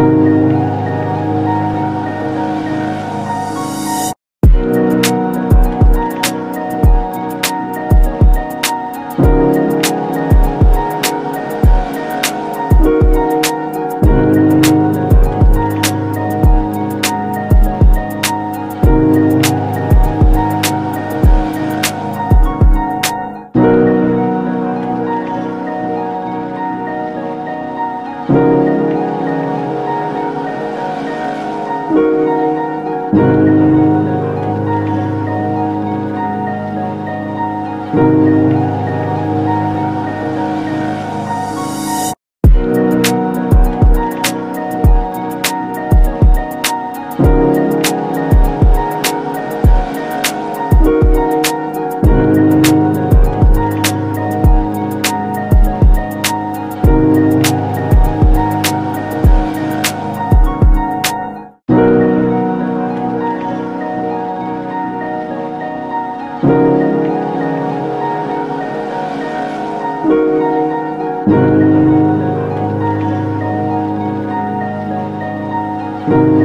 Música you.